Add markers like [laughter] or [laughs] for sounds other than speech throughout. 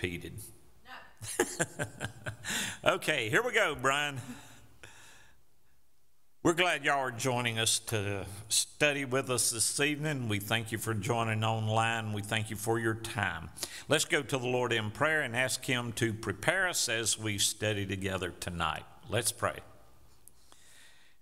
repeated. No. [laughs] okay, here we go, Brian. We're glad y'all are joining us to study with us this evening. We thank you for joining online. We thank you for your time. Let's go to the Lord in prayer and ask Him to prepare us as we study together tonight. Let's pray.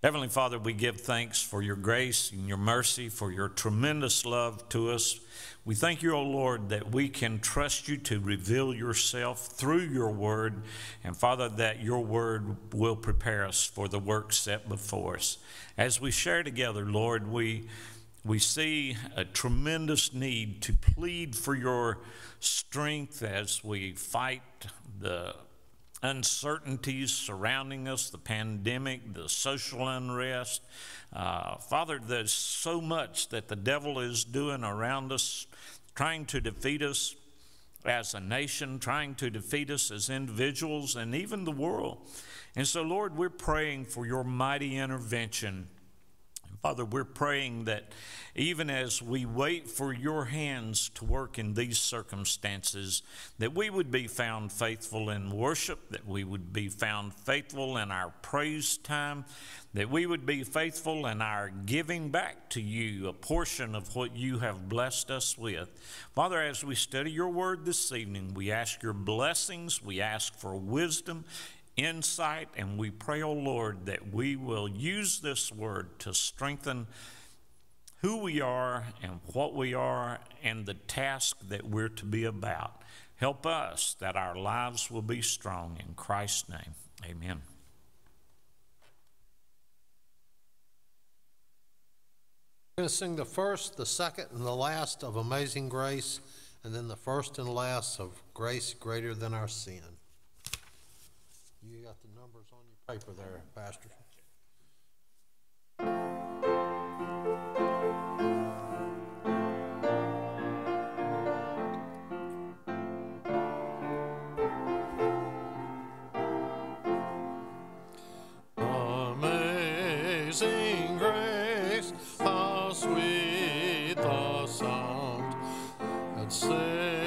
Heavenly Father, we give thanks for your grace and your mercy, for your tremendous love to us. We thank you, O Lord, that we can trust you to reveal yourself through your word, and Father, that your word will prepare us for the work set before us. As we share together, Lord, we, we see a tremendous need to plead for your strength as we fight the uncertainties surrounding us, the pandemic, the social unrest. Uh, Father, there's so much that the devil is doing around us, trying to defeat us as a nation, trying to defeat us as individuals, and even the world. And so, Lord, we're praying for your mighty intervention Father, we're praying that even as we wait for your hands to work in these circumstances, that we would be found faithful in worship, that we would be found faithful in our praise time, that we would be faithful in our giving back to you a portion of what you have blessed us with. Father, as we study your word this evening, we ask your blessings, we ask for wisdom insight, and we pray, O oh Lord, that we will use this word to strengthen who we are and what we are and the task that we're to be about. Help us that our lives will be strong. In Christ's name, amen. We're going to sing the first, the second, and the last of Amazing Grace, and then the first and last of Grace Greater Than Our Sin paper there, Pastor. grace, how sweet the sound that saved.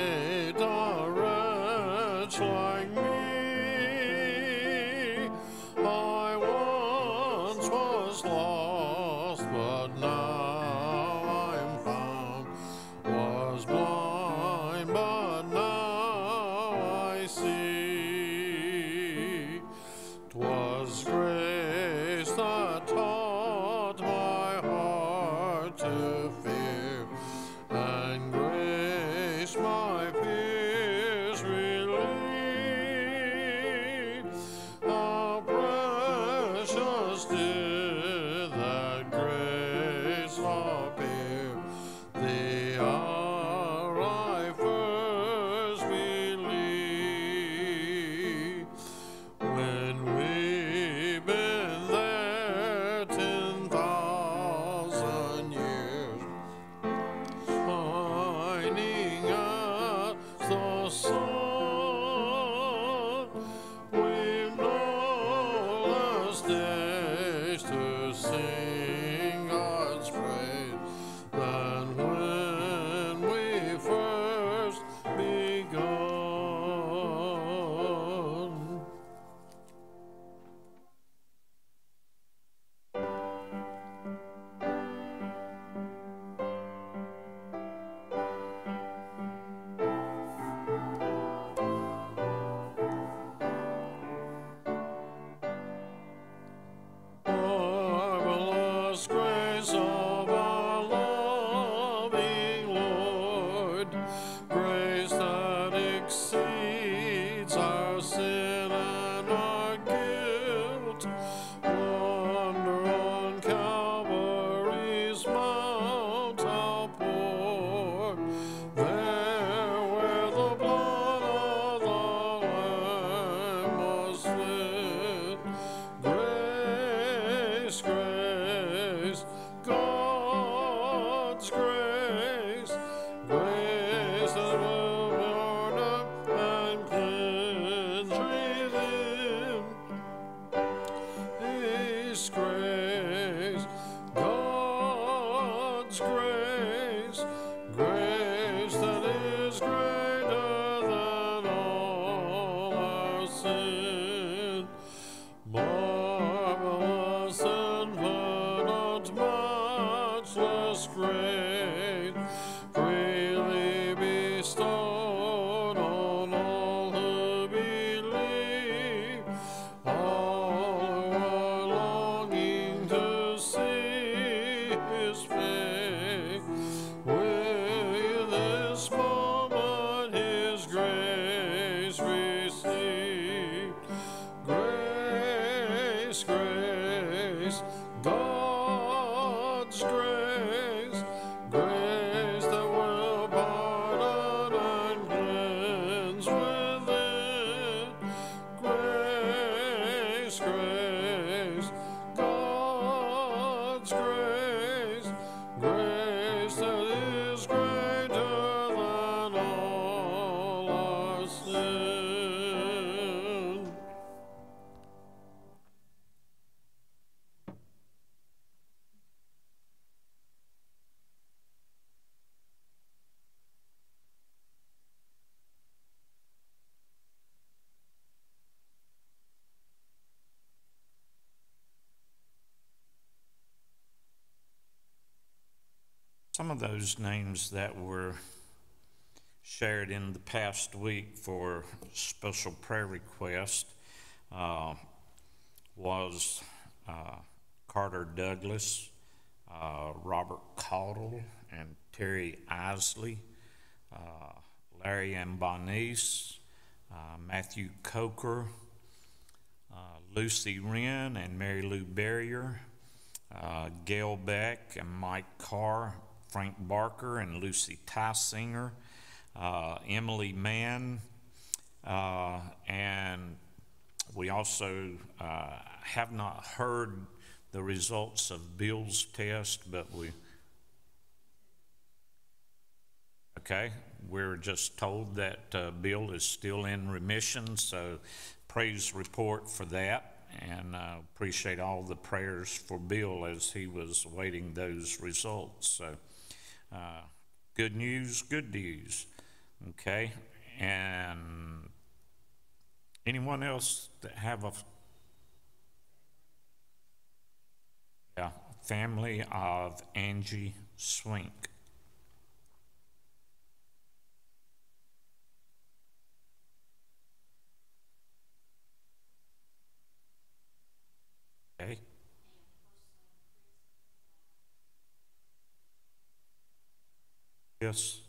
hey. Of those names that were shared in the past week for special prayer request uh, was uh, Carter Douglas, uh, Robert Caudle, and Terry Isley, uh, Larry Ambonice, uh, Matthew Coker, uh, Lucy Wren and Mary Lou Barrier, Gail Beck and Mike Carr, Frank Barker and Lucy Tysinger, uh, Emily Mann, uh, and we also uh, have not heard the results of Bill's test, but we. Okay, we're just told that uh, Bill is still in remission, so praise report for that. And uh, appreciate all the prayers for Bill as he was awaiting those results. So, uh, good news, good news. Okay, and anyone else that have a yeah family of Angie Swink? Okay. Yes. C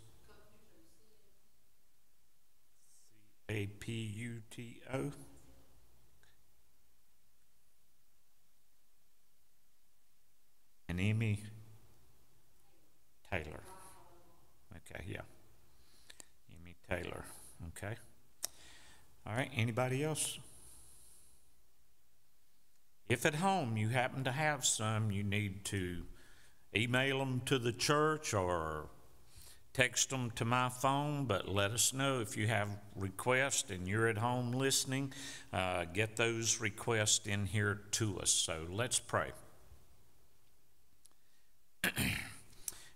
A P U T O. And Amy Taylor. Okay, yeah. Amy Taylor. Okay. All right, anybody else? If at home you happen to have some, you need to email them to the church or text them to my phone, but let us know if you have requests and you're at home listening. Uh, get those requests in here to us. So let's pray. [clears throat]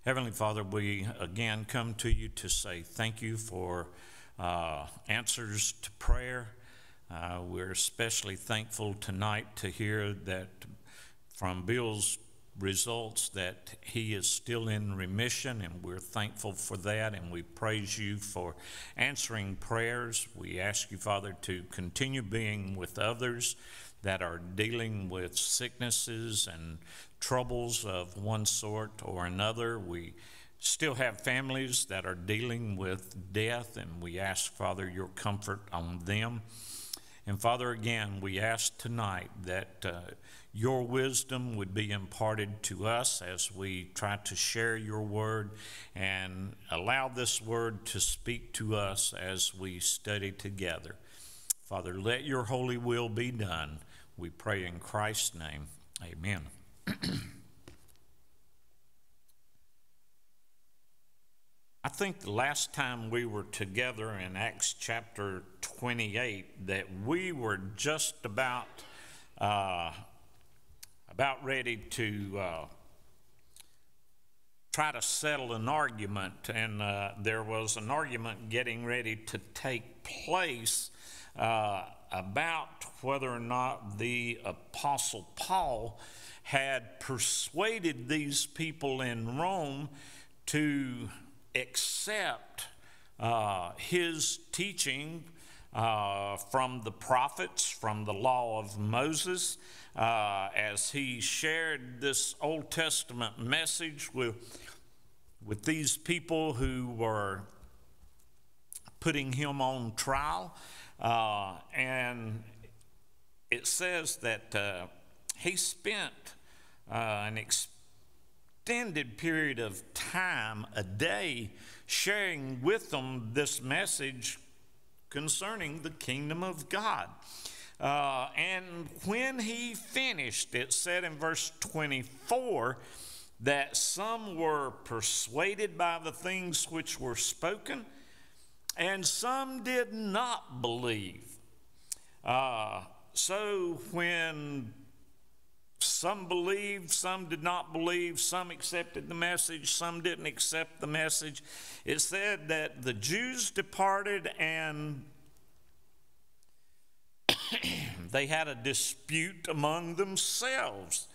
Heavenly Father, we again come to you to say thank you for uh, answers to prayer. Uh, we're especially thankful tonight to hear that from Bill's results that he is still in remission, and we're thankful for that, and we praise you for answering prayers. We ask you, Father, to continue being with others that are dealing with sicknesses and troubles of one sort or another. We still have families that are dealing with death, and we ask, Father, your comfort on them. And Father, again, we ask tonight that uh, your wisdom would be imparted to us as we try to share your word and allow this word to speak to us as we study together. Father, let your holy will be done. We pray in Christ's name. Amen. [clears throat] I think the last time we were together in Acts chapter 28 that we were just about uh, about ready to uh, try to settle an argument, and uh, there was an argument getting ready to take place uh, about whether or not the Apostle Paul had persuaded these people in Rome to accept uh, his teaching uh, from the prophets, from the law of Moses, uh, as he shared this Old Testament message with, with these people who were putting him on trial. Uh, and it says that uh, he spent uh, an extended period of time, a day, sharing with them this message concerning the kingdom of God. Uh, and when he finished, it said in verse 24 that some were persuaded by the things which were spoken, and some did not believe. Uh, so when some believed, some did not believe, some accepted the message, some didn't accept the message. It said that the Jews departed and [coughs] they had a dispute among themselves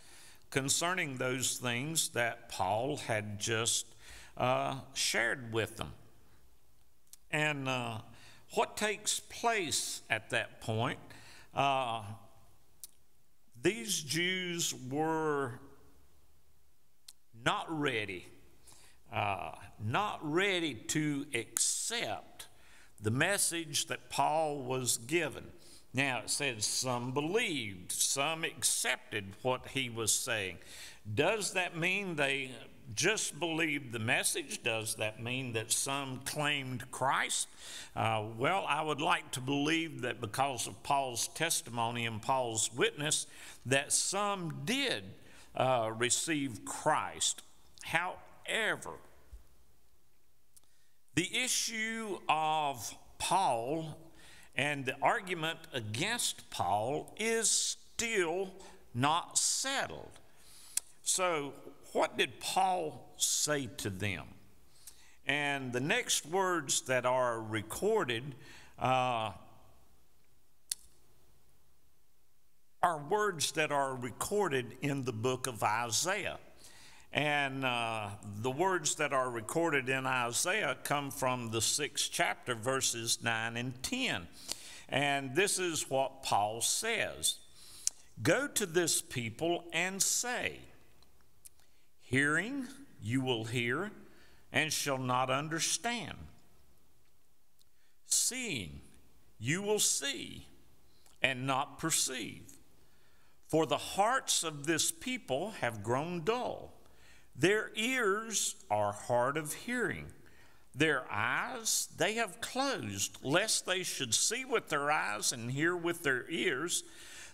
concerning those things that Paul had just uh, shared with them. And uh, what takes place at that point? Uh, these Jews were not ready, uh, not ready to accept the message that Paul was given. Now it says some believed, some accepted what he was saying. Does that mean they just believed the message? Does that mean that some claimed Christ? Uh, well, I would like to believe that because of Paul's testimony and Paul's witness, that some did uh, receive Christ. However, the issue of Paul and the argument against Paul is still not settled. So, what did Paul say to them? And the next words that are recorded uh, are words that are recorded in the book of Isaiah. And uh, the words that are recorded in Isaiah come from the sixth chapter, verses 9 and 10. And this is what Paul says Go to this people and say, Hearing you will hear and shall not understand. Seeing you will see and not perceive. For the hearts of this people have grown dull their ears are hard of hearing. Their eyes they have closed, lest they should see with their eyes and hear with their ears,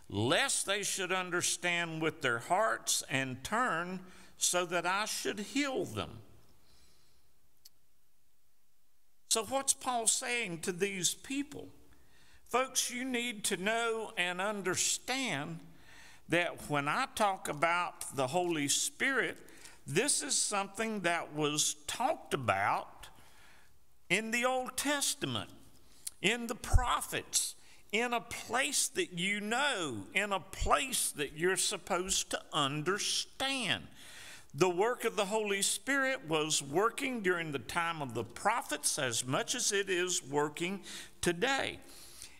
lest they should understand with their hearts and turn so that I should heal them. So, what's Paul saying to these people? Folks, you need to know and understand that when I talk about the Holy Spirit, this is something that was talked about in the Old Testament, in the prophets, in a place that you know, in a place that you're supposed to understand. The work of the Holy Spirit was working during the time of the prophets as much as it is working today.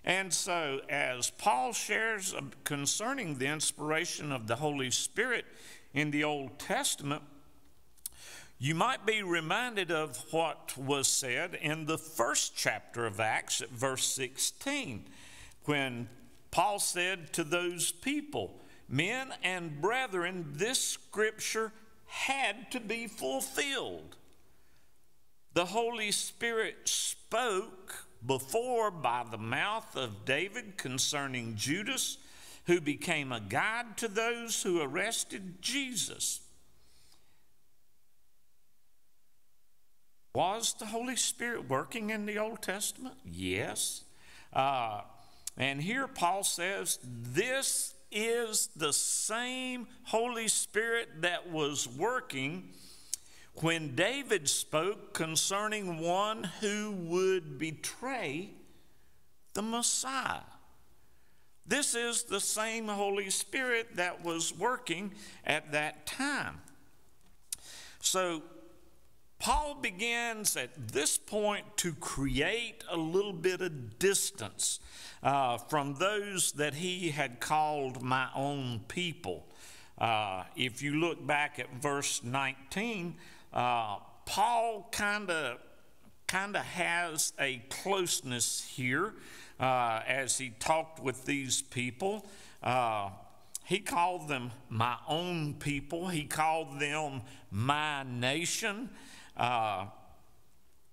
And so, as Paul shares concerning the inspiration of the Holy Spirit in the Old Testament, you might be reminded of what was said in the first chapter of Acts at verse 16 when Paul said to those people, Men and brethren, this scripture had to be fulfilled. The Holy Spirit spoke before by the mouth of David concerning Judas, who became a guide to those who arrested Jesus. Was the Holy Spirit working in the Old Testament? Yes. Uh, and here Paul says, This is the same Holy Spirit that was working when David spoke concerning one who would betray the Messiah. This is the same Holy Spirit that was working at that time. So Paul begins at this point to create a little bit of distance uh, from those that he had called my own people. Uh, if you look back at verse 19, uh, Paul kind of kind of has a closeness here uh, as he talked with these people. Uh, he called them my own people, he called them my nation. Uh,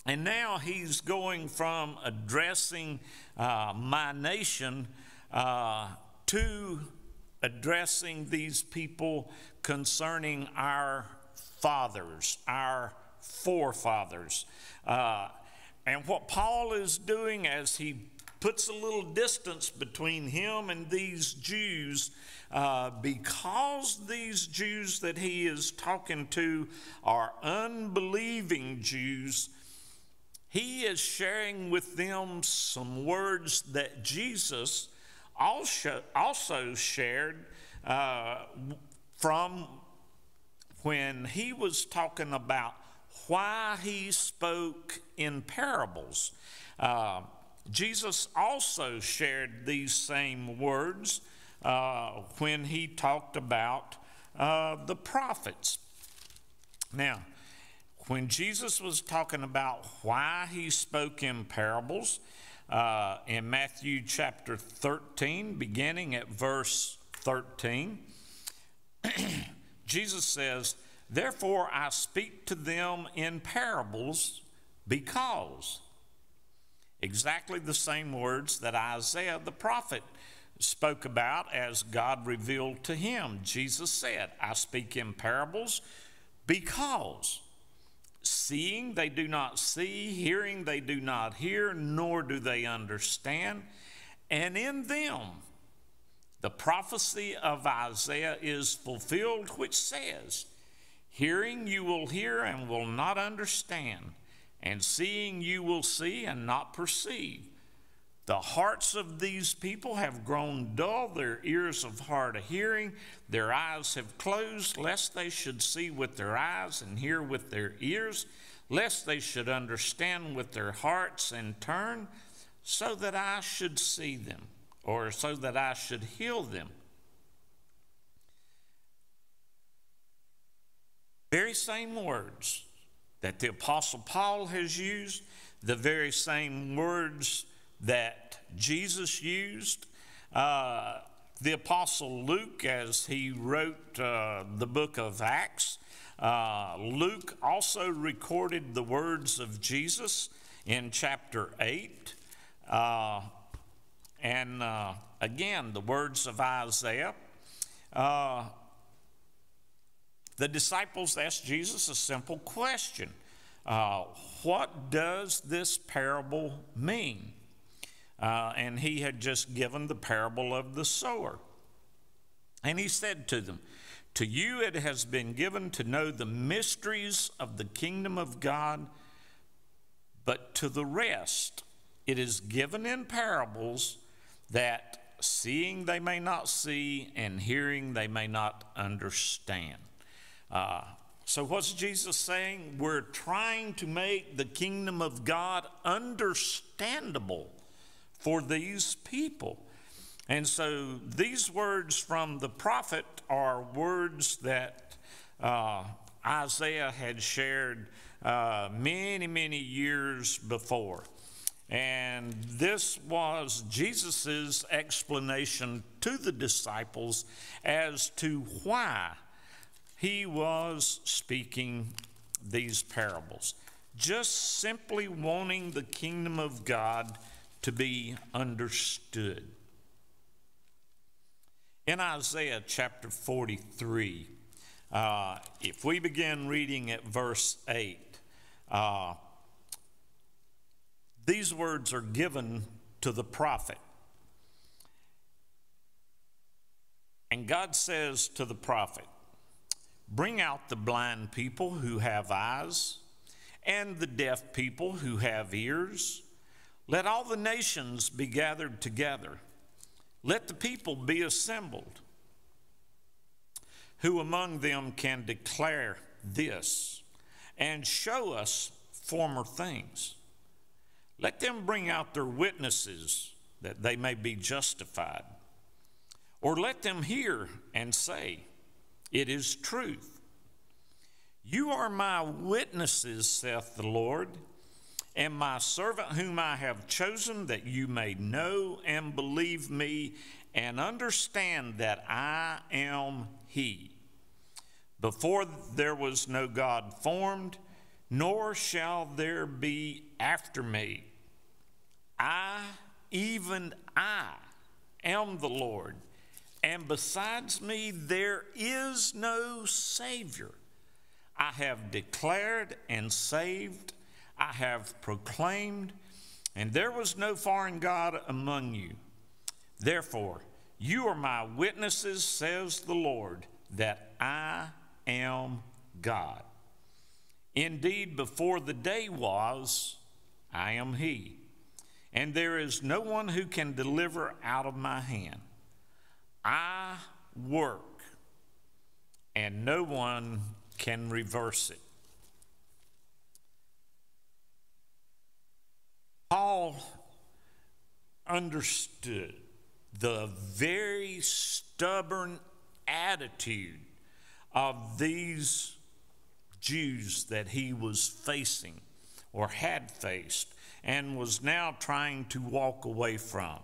and now he's going from addressing uh, my nation uh, to addressing these people concerning our fathers, our forefathers. Uh, and what Paul is doing as he puts a little distance between him and these Jews uh, because these Jews that he is talking to are unbelieving Jews. He is sharing with them some words that Jesus also, also shared uh, from when he was talking about why he spoke in parables. Uh, Jesus also shared these same words uh, when he talked about uh, the prophets. Now, when Jesus was talking about why he spoke in parables, uh, in Matthew chapter 13, beginning at verse 13, [clears throat] Jesus says, Therefore I speak to them in parables because exactly the same words that Isaiah the prophet spoke about as God revealed to him. Jesus said, I speak in parables because seeing they do not see, hearing they do not hear, nor do they understand. And in them, the prophecy of Isaiah is fulfilled, which says, Hearing you will hear and will not understand, and seeing you will see and not perceive. The hearts of these people have grown dull, their ears of hard of hearing, their eyes have closed, lest they should see with their eyes and hear with their ears, lest they should understand with their hearts and turn, so that I should see them, or so that I should heal them. Very same words that the Apostle Paul has used, the very same words that Jesus used. Uh, the Apostle Luke, as he wrote uh, the book of Acts, uh, Luke also recorded the words of Jesus in chapter 8. Uh, and uh, again, the words of Isaiah. Uh, the disciples asked Jesus a simple question What does this parable mean? Uh, and he had just given the parable of the sower. And he said to them, To you it has been given to know the mysteries of the kingdom of God, but to the rest it is given in parables that seeing they may not see and hearing they may not understand. Uh, so, what's Jesus saying? We're trying to make the kingdom of God understandable for these people. And so these words from the prophet are words that uh, Isaiah had shared uh, many, many years before. And this was Jesus' explanation to the disciples as to why he was speaking these parables. Just simply wanting the kingdom of God to be understood. In Isaiah chapter 43, uh, if we begin reading at verse 8, uh, these words are given to the prophet. And God says to the prophet, Bring out the blind people who have eyes, and the deaf people who have ears let all the nations be gathered together. Let the people be assembled. Who among them can declare this and show us former things? Let them bring out their witnesses that they may be justified. Or let them hear and say, It is truth. You are my witnesses, saith the Lord and my servant whom I have chosen, that you may know and believe me and understand that I am He. Before there was no God formed, nor shall there be after me. I, even I, am the Lord, and besides me there is no Savior. I have declared and saved, I have proclaimed, and there was no foreign God among you. Therefore, you are my witnesses, says the Lord, that I am God. Indeed, before the day was, I am He, and there is no one who can deliver out of my hand. I work, and no one can reverse it. Paul understood the very stubborn attitude of these Jews that he was facing or had faced and was now trying to walk away from.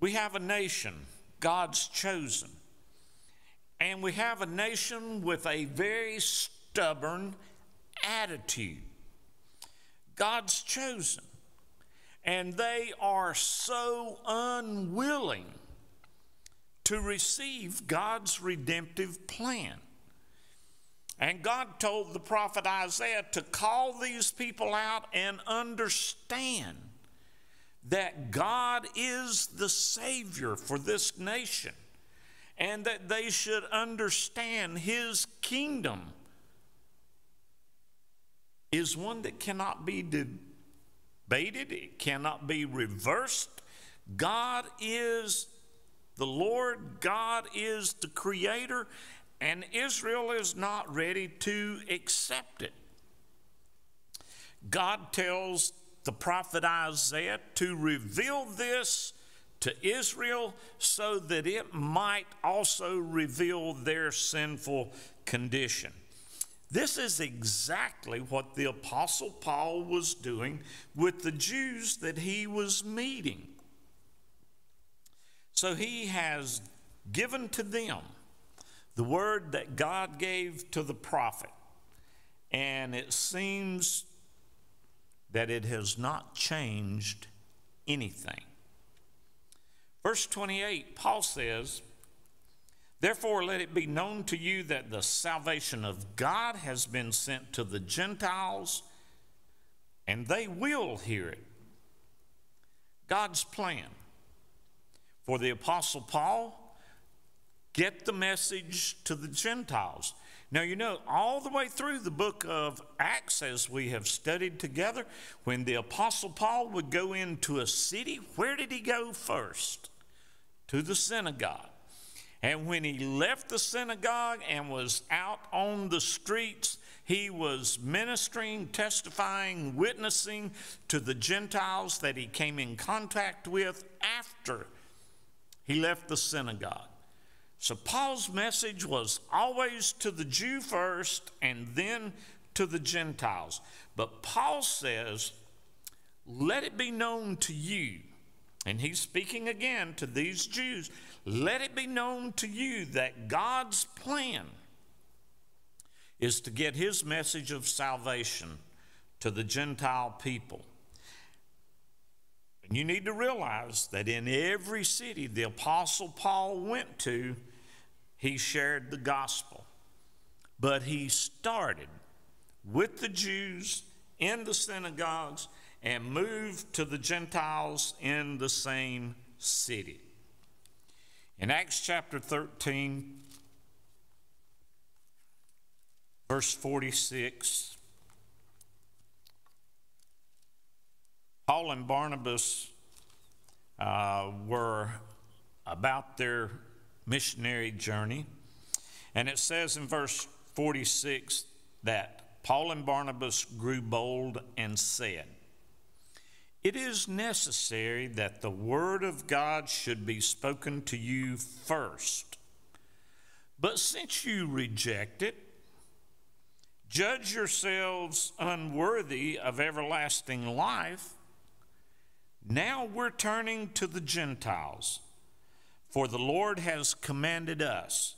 We have a nation, God's chosen, and we have a nation with a very stubborn attitude. God's chosen. And they are so unwilling to receive God's redemptive plan. And God told the prophet Isaiah to call these people out and understand that God is the Savior for this nation and that they should understand His kingdom is one that cannot be debated, it cannot be reversed. God is the Lord, God is the Creator, and Israel is not ready to accept it. God tells the prophet Isaiah to reveal this to Israel so that it might also reveal their sinful condition. This is exactly what the Apostle Paul was doing with the Jews that he was meeting. So he has given to them the word that God gave to the prophet, and it seems that it has not changed anything. Verse 28, Paul says, Therefore, let it be known to you that the salvation of God has been sent to the Gentiles, and they will hear it. God's plan for the Apostle Paul get the message to the Gentiles. Now, you know, all the way through the book of Acts, as we have studied together, when the Apostle Paul would go into a city, where did he go first? To the synagogue. And when he left the synagogue and was out on the streets, he was ministering, testifying, witnessing to the Gentiles that he came in contact with after he left the synagogue. So Paul's message was always to the Jew first and then to the Gentiles. But Paul says, Let it be known to you, and he's speaking again to these Jews let it be known to you that God's plan is to get his message of salvation to the Gentile people. And you need to realize that in every city the Apostle Paul went to, he shared the gospel. But he started with the Jews in the synagogues and moved to the Gentiles in the same city. In Acts chapter 13, verse 46, Paul and Barnabas uh, were about their missionary journey. And it says in verse 46 that Paul and Barnabas grew bold and said, it is necessary that the Word of God should be spoken to you first. But since you reject it, Judge yourselves unworthy of everlasting life. Now we're turning to the Gentiles. For the Lord has commanded us,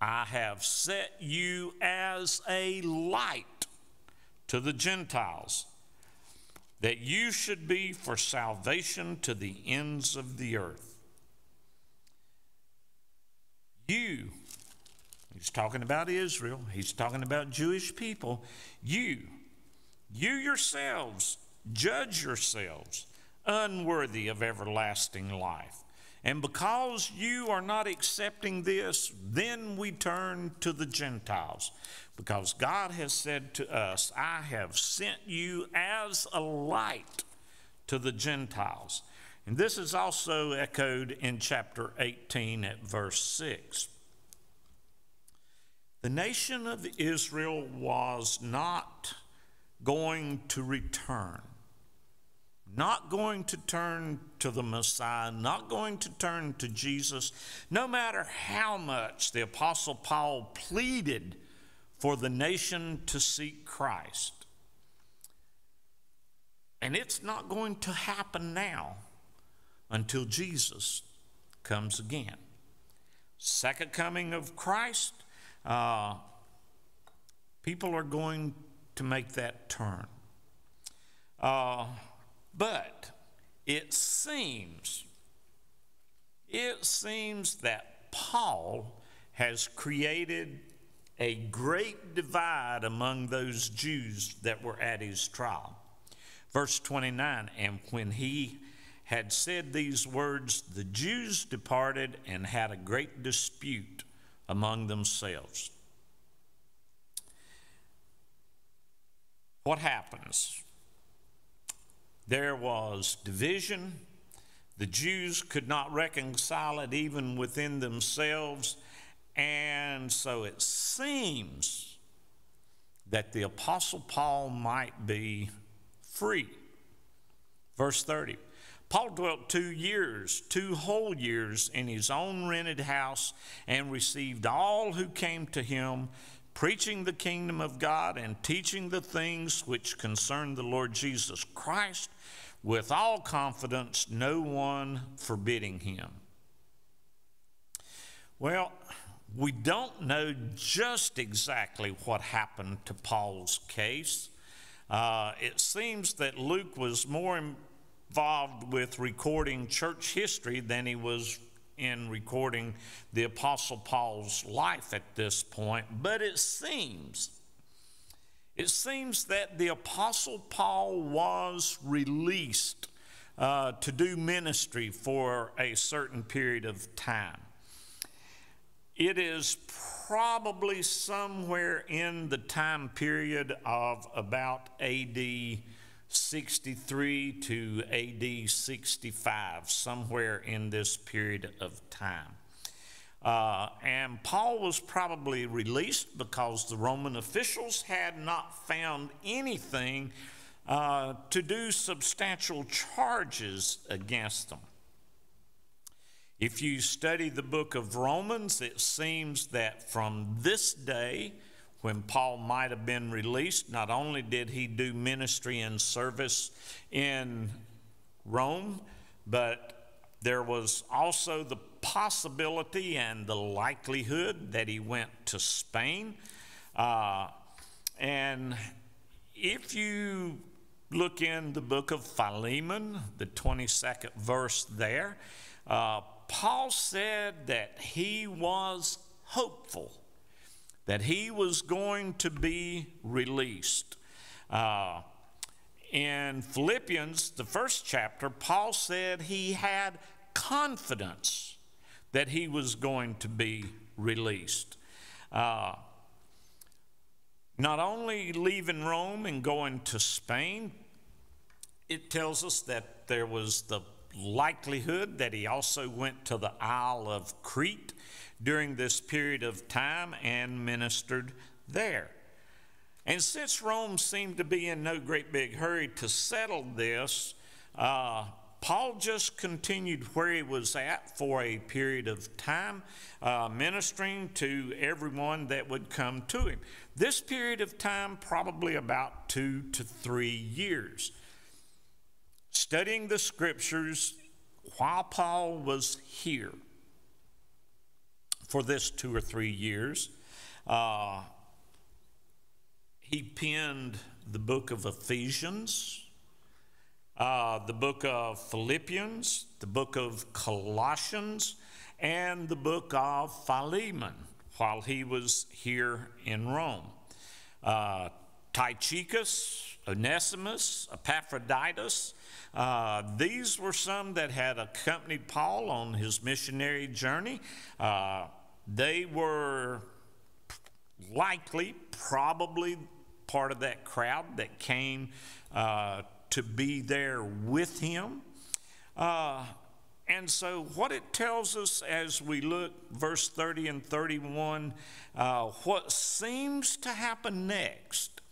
I have set you as a light to the Gentiles, that you should be for salvation to the ends of the earth. You, he's talking about Israel, he's talking about Jewish people. You, you yourselves, judge yourselves unworthy of everlasting life. And because you are not accepting this, then we turn to the Gentiles. Because God has said to us, I have sent you as a light to the Gentiles. And this is also echoed in chapter 18 at verse 6. The nation of Israel was not going to return, not going to turn to the Messiah, not going to turn to Jesus, no matter how much the Apostle Paul pleaded for the nation to seek Christ. And it's not going to happen now until Jesus comes again. Second coming of Christ, uh, people are going to make that turn. Uh, but it seems, it seems that Paul has created a great divide among those Jews that were at his trial. Verse 29 And when he had said these words, the Jews departed and had a great dispute among themselves. What happens? There was division. The Jews could not reconcile it even within themselves. And so it seems that the Apostle Paul might be free. Verse 30 Paul dwelt two years, two whole years, in his own rented house and received all who came to him, preaching the kingdom of God and teaching the things which concern the Lord Jesus Christ with all confidence, no one forbidding him. Well, we don't know just exactly what happened to Paul's case. Uh, it seems that Luke was more involved with recording church history than he was in recording the Apostle Paul's life at this point. But it seems, it seems that the Apostle Paul was released uh, to do ministry for a certain period of time. It is probably somewhere in the time period of about AD 63 to AD 65, somewhere in this period of time. Uh, and Paul was probably released because the Roman officials had not found anything uh, to do substantial charges against them. If you study the book of Romans, it seems that from this day, when Paul might have been released, not only did he do ministry and service in Rome, but there was also the possibility and the likelihood that he went to Spain. Uh, and if you look in the book of Philemon, the 22nd verse there, uh, Paul said that he was hopeful that he was going to be released. Uh, in Philippians, the first chapter, Paul said he had confidence that he was going to be released. Uh, not only leaving Rome and going to Spain, it tells us that there was the likelihood that he also went to the Isle of Crete during this period of time and ministered there. And since Rome seemed to be in no great big hurry to settle this, uh, Paul just continued where he was at for a period of time, uh, ministering to everyone that would come to him. This period of time, probably about two to three years. Studying the scriptures while Paul was here for this two or three years, uh, he penned the book of Ephesians uh, the book of Philippians, the book of Colossians, and the book of Philemon while he was here in Rome. Uh, Tychicus, Onesimus, Epaphroditus, uh, these were some that had accompanied Paul on his missionary journey. Uh, they were likely, probably part of that crowd that came uh, to be there with him. Uh, and so, what it tells us as we look, verse 30 and 31, uh, what seems to happen next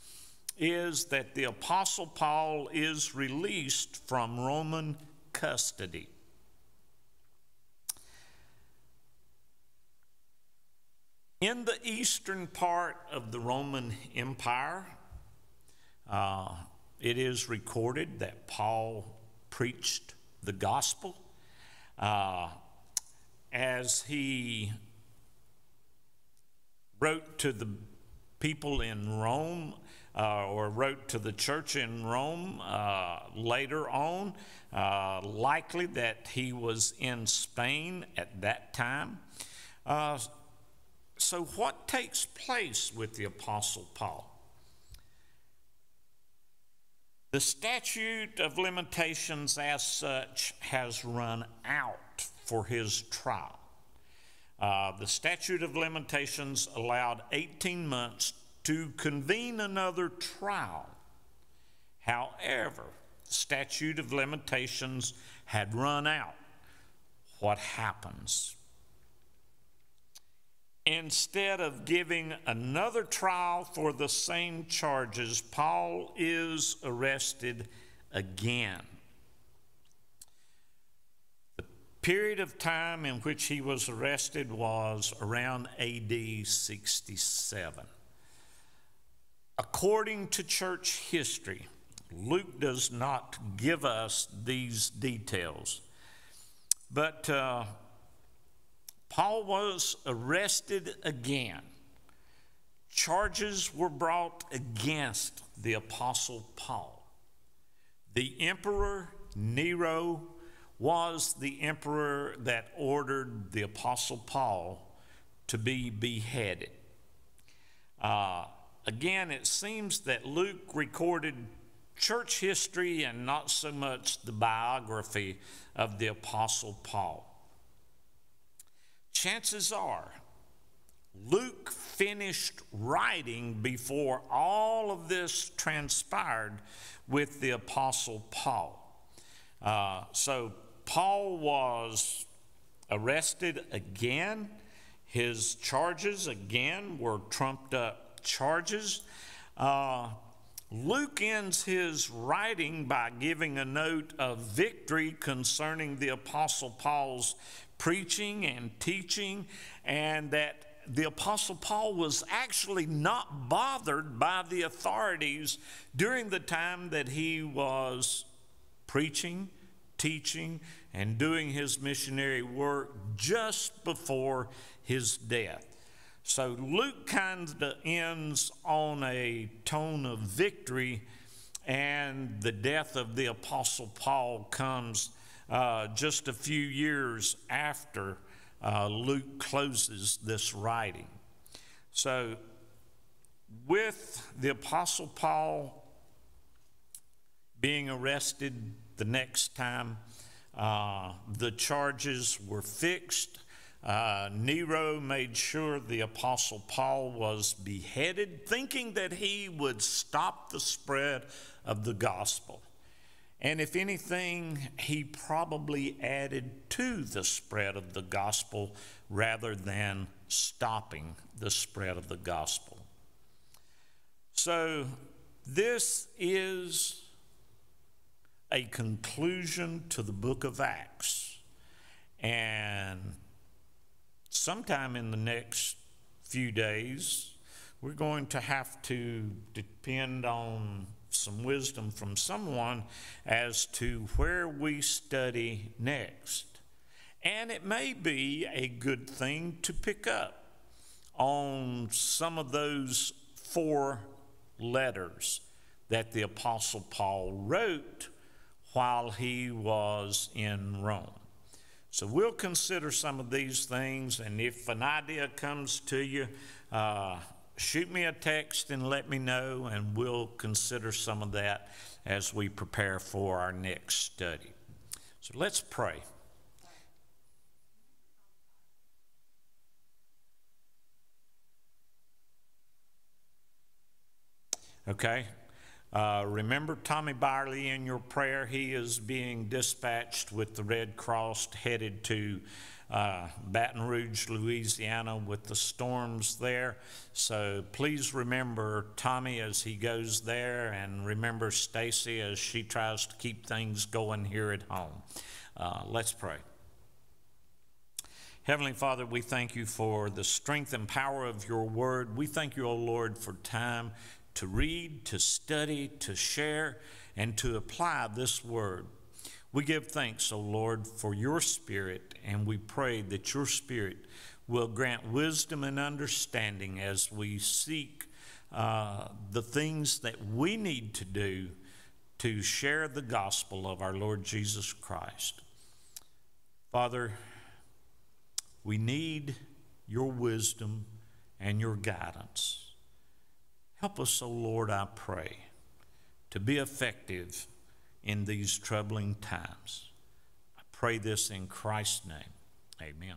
is that the Apostle Paul is released from Roman custody. In the eastern part of the Roman Empire, uh, it is recorded that Paul preached the gospel uh, as he wrote to the people in Rome uh, or wrote to the church in Rome uh, later on, uh, likely that he was in Spain at that time. So, what takes place with the Apostle Paul? The statute of limitations, as such, has run out for his trial. Uh, the statute of limitations allowed 18 months to convene another trial. However, the statute of limitations had run out. What happens? Instead of giving another trial for the same charges, Paul is arrested again. The period of time in which he was arrested was around AD 67. According to church history, Luke does not give us these details. But uh, Paul was arrested again. Charges were brought against the Apostle Paul. The Emperor Nero was the emperor that ordered the Apostle Paul to be beheaded. Uh, again, it seems that Luke recorded church history and not so much the biography of the Apostle Paul chances are Luke finished writing before all of this transpired with the Apostle Paul. Uh, so Paul was arrested again. His charges again were trumped up charges. Uh, Luke ends his writing by giving a note of victory concerning the Apostle Paul's preaching and teaching, and that the Apostle Paul was actually not bothered by the authorities during the time that he was preaching, teaching, and doing his missionary work just before his death. So Luke kind of ends on a tone of victory, and the death of the Apostle Paul comes uh, just a few years after uh, Luke closes this writing. So, with the Apostle Paul being arrested the next time, uh, the charges were fixed. Uh, Nero made sure the Apostle Paul was beheaded, thinking that he would stop the spread of the gospel. And if anything, he probably added to the spread of the gospel rather than stopping the spread of the gospel. So, this is a conclusion to the book of Acts. And sometime in the next few days, we're going to have to depend on some wisdom from someone as to where we study next. And it may be a good thing to pick up on some of those four letters that the Apostle Paul wrote while he was in Rome. So we'll consider some of these things, and if an idea comes to you, uh, shoot me a text and let me know, and we'll consider some of that as we prepare for our next study. So let's pray. Okay? Uh, remember Tommy Byerly in your prayer. He is being dispatched with the Red Cross headed to uh, Baton Rouge, Louisiana, with the storms there. So please remember Tommy as he goes there, and remember Stacy as she tries to keep things going here at home. Uh, let's pray. Heavenly Father, we thank you for the strength and power of your word. We thank you, O Lord, for time to read, to study, to share, and to apply this word. We give thanks, O Lord, for your Spirit, and we pray that your Spirit will grant wisdom and understanding as we seek uh, the things that we need to do to share the gospel of our Lord Jesus Christ. Father, we need your wisdom and your guidance. Help us, O Lord, I pray, to be effective in these troubling times. I pray this in Christ's name. Amen.